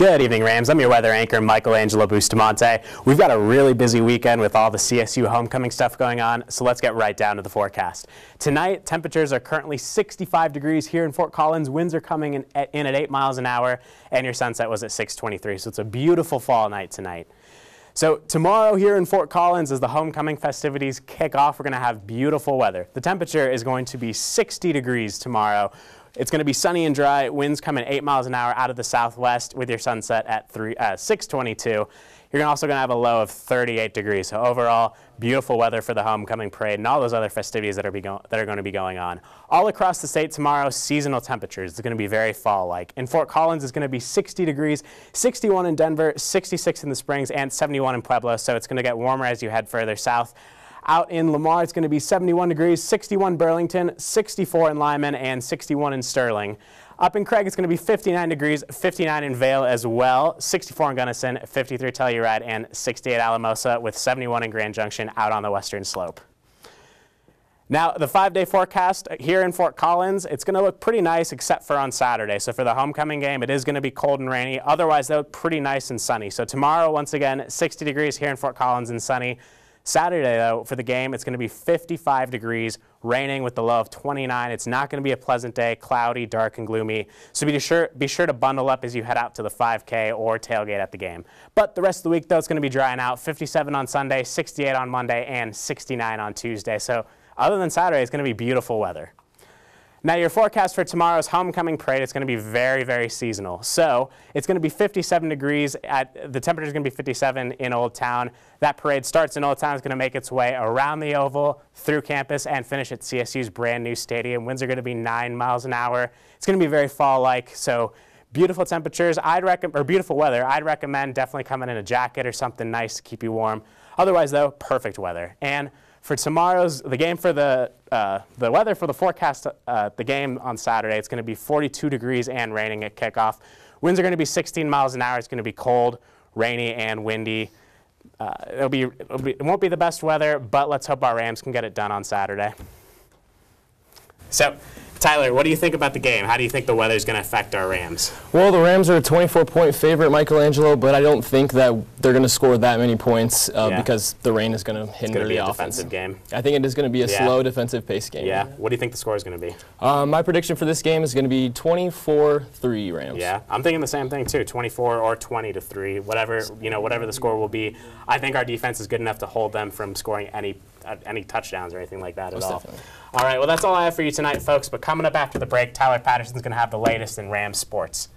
Good evening, Rams. I'm your weather anchor, Michelangelo Bustamante. We've got a really busy weekend with all the CSU homecoming stuff going on, so let's get right down to the forecast. Tonight, temperatures are currently 65 degrees here in Fort Collins. Winds are coming in at, in at 8 miles an hour, and your sunset was at 623, so it's a beautiful fall night tonight. So tomorrow here in Fort Collins, as the homecoming festivities kick off, we're going to have beautiful weather. The temperature is going to be 60 degrees tomorrow it's going to be sunny and dry. Winds coming 8 miles an hour out of the southwest with your sunset at 3, uh, 622. You're also going to have a low of 38 degrees. So overall, beautiful weather for the homecoming parade and all those other festivities that are, that are going to be going on. All across the state tomorrow, seasonal temperatures. It's going to be very fall-like. In Fort Collins, it's going to be 60 degrees, 61 in Denver, 66 in the Springs, and 71 in Pueblo. So it's going to get warmer as you head further south. Out in Lamar, it's going to be 71 degrees, 61 Burlington, 64 in Limon, and 61 in Sterling. Up in Craig, it's going to be 59 degrees, 59 in Vail as well, 64 in Gunnison, 53 Telluride, and 68 Alamosa, with 71 in Grand Junction out on the western slope. Now, the five-day forecast here in Fort Collins, it's going to look pretty nice except for on Saturday. So for the homecoming game, it is going to be cold and rainy. Otherwise, they look pretty nice and sunny. So tomorrow, once again, 60 degrees here in Fort Collins and sunny. Saturday, though, for the game, it's going to be 55 degrees, raining with the low of 29. It's not going to be a pleasant day, cloudy, dark, and gloomy. So be sure, be sure to bundle up as you head out to the 5K or tailgate at the game. But the rest of the week, though, it's going to be drying out. 57 on Sunday, 68 on Monday, and 69 on Tuesday. So other than Saturday, it's going to be beautiful weather. Now your forecast for tomorrow's homecoming parade is going to be very, very seasonal. So it's going to be 57 degrees. At, the temperature is going to be 57 in Old Town. That parade starts in Old Town. It's going to make its way around the Oval, through campus, and finish at CSU's brand new stadium. Winds are going to be 9 miles an hour. It's going to be very fall-like. So beautiful temperatures. I'd recommend, or beautiful weather. I'd recommend definitely coming in a jacket or something nice to keep you warm. Otherwise, though, perfect weather. And for tomorrow's, the game for the, uh, the weather for the forecast, uh, the game on Saturday, it's going to be 42 degrees and raining at kickoff. Winds are going to be 16 miles an hour. It's going to be cold, rainy, and windy. Uh, it'll be, it'll be, it won't be the best weather, but let's hope our Rams can get it done on Saturday. So Tyler, what do you think about the game? How do you think the weather is going to affect our Rams? Well, the Rams are a 24-point favorite, Michelangelo, but I don't think that they're going to score that many points uh, yeah. because the rain is going to hinder the offense. defensive game. I think it is going to be a yeah. slow defensive pace game. Yeah. What do you think the score is going to be? Uh, my prediction for this game is going to be 24-3 Rams. Yeah, I'm thinking the same thing too. 24 or 20 to three, whatever you know, whatever the score will be. I think our defense is good enough to hold them from scoring any uh, any touchdowns or anything like that Most at all. Definitely. All right, well, that's all I have for you tonight, folks. But coming up after the break, Tyler Patterson's going to have the latest in Rams sports.